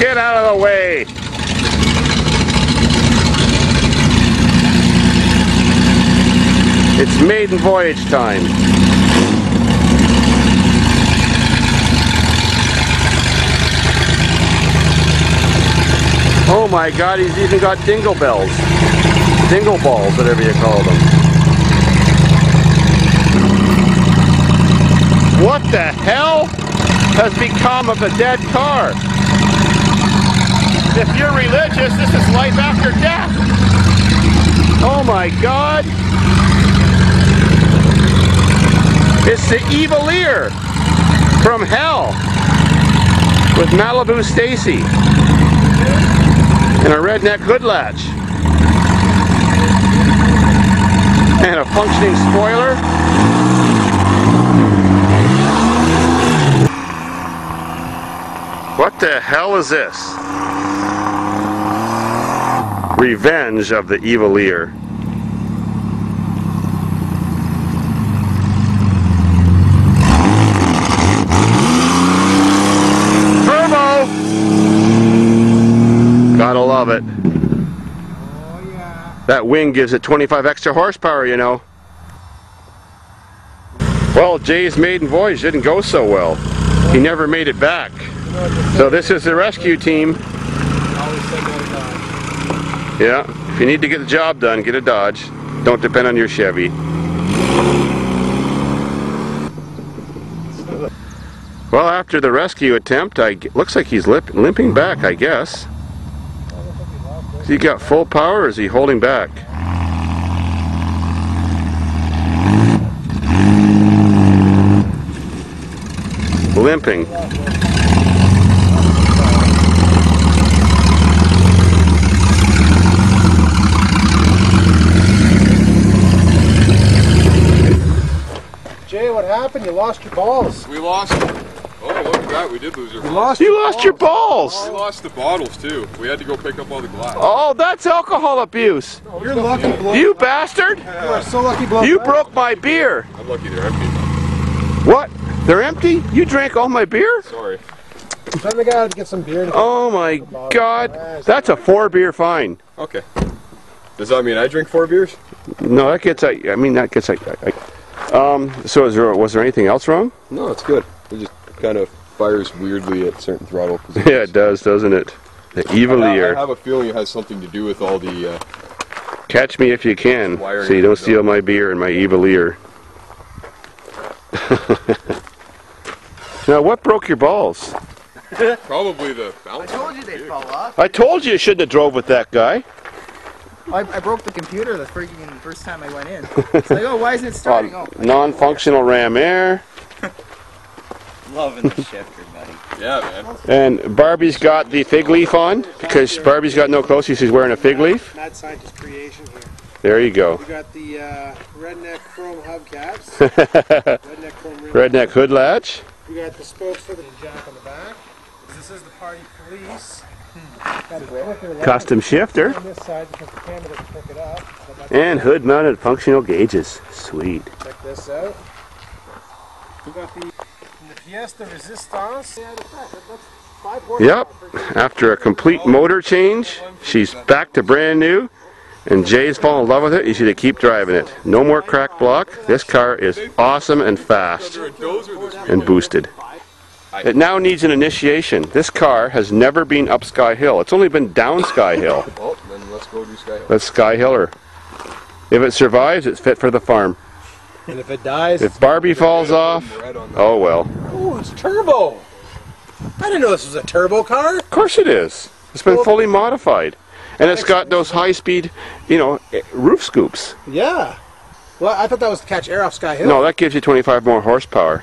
Get out of the way. It's maiden voyage time. Oh my god, he's even got dingle bells. Dingle balls, whatever you call them. What the hell has become of a dead car? If you're religious, this is life after death. Oh my god. It's the Evil-Ear from hell with Malibu Stacy and a redneck hood latch and a functioning spoiler. What the hell is this? Revenge of the Evil-Ear. Turbo! Gotta love it. That wing gives it 25 extra horsepower, you know. Well, Jay's maiden voyage didn't go so well. He never made it back. So this is the rescue team. Yeah, if you need to get the job done, get a Dodge. Don't depend on your Chevy. Well, after the rescue attempt, I looks like he's limping back, I guess. Has he got full power or is he holding back? Limping. Jay, what happened? You lost your balls. We lost. Oh, look at that. We did lose our You lost. You lost your balls! We lost the bottles too. We had to go pick up all the glass. Oh, that's alcohol abuse! You're lucky, blow. You bastard! You are so lucky, blow. You broke my beer! I'm lucky they're empty. What? They're empty? You drank all my beer? Sorry. Send the guy to get some beer. To Oh my god. That's a four beer fine. Okay. Does that mean I drink four beers? No, that gets, I I mean, that gets, I, I, um, so is there, was there anything else wrong? No, it's good. It just kind of fires weirdly at certain throttle positions. Yeah, it does, doesn't it? The evil I, I have a feeling it has something to do with all the. Uh, Catch me if you can, so you don't steal up. my beer and my evil ear. now, what broke your balls? probably the balance. I told you they'd fall off. I told you you shouldn't have drove with that guy. I, I broke the computer the freaking first time I went in. It's like, oh, why isn't it starting? Oh, non-functional ram air. loving the shifter, buddy. Yeah, man. And Barbie's got the fig leaf on because Barbie's got no clothes. She's wearing a fig leaf. Mad Scientist creation here. There you go. We got the uh, redneck chrome hubcaps. redneck chrome. Redneck hood latch. We got the spokes for the jack on the back. This is the party police. Custom shifter. on this side because the camera doesn't pick it up. So that's- And hood mounted functional gauges. Sweet. Check this out. We got the, the Fiesta Resistance. Yeah, that's right. That- that's five Yep. After a complete motor change, she's back to brand new. And Jay's fallen in love with it. You should keep driving it. No more crack block. This car is awesome and fast They're a dozer this and boosted. It now needs an initiation. This car has never been up Sky Hill. It's only been down Sky Hill. Well, then let's go do Sky Hill. Let's Sky Hill her. If it survives, it's fit for the farm. And if it dies, If Barbie falls off, Red oh well. oh, it's turbo. I didn't know this was a turbo car. Of course it is. It's been fully modified. And it's got those high-speed, you know, eh, roof scoops. Yeah. Well, I thought that was to catch air off Sky Hill. No, that gives you 25 more horsepower.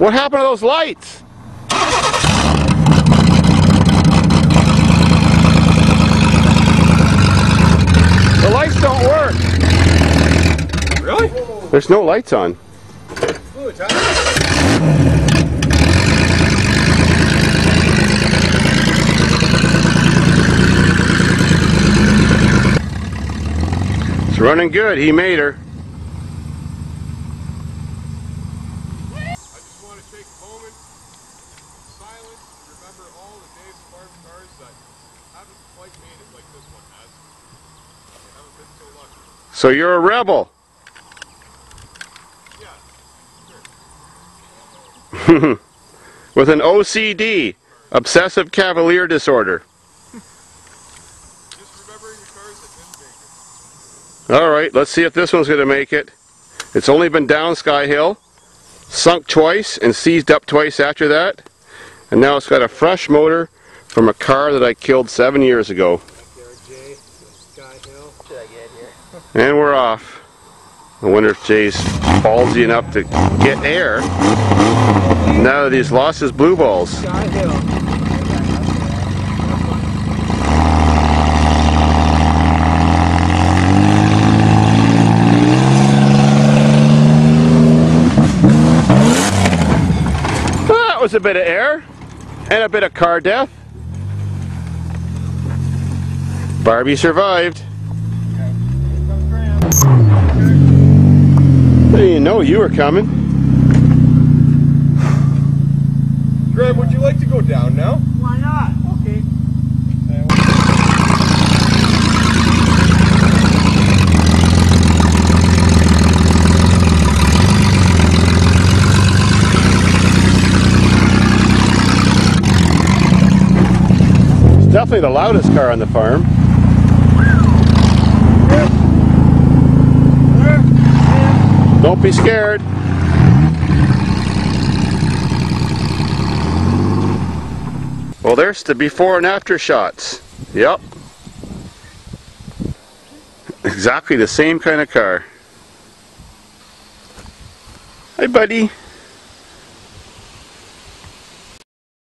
What happened to those lights? The lights don't work. Really? There's no lights on. It's running good. He made her. Island, remember all the Dave Like so. So you're a rebel. With an OCD, obsessive cavalier disorder. All right, let's see if this one's going to make it. It's only been down Sky Hill, sunk twice and seized up twice after that. And now it's got a fresh motor from a car that I killed seven years ago. And we're off. I wonder if Jay's ballsy enough to get air now that he's lost his blue balls. That was a bit of air and a bit of car death. Barbie survived. I didn't know you were coming. Greg, would you like to go down now? Why not? Okay. It's definitely the loudest car on the farm. Don't be scared. Well, there's the before and after shots. Yep. Exactly the same kind of car. Hi, buddy.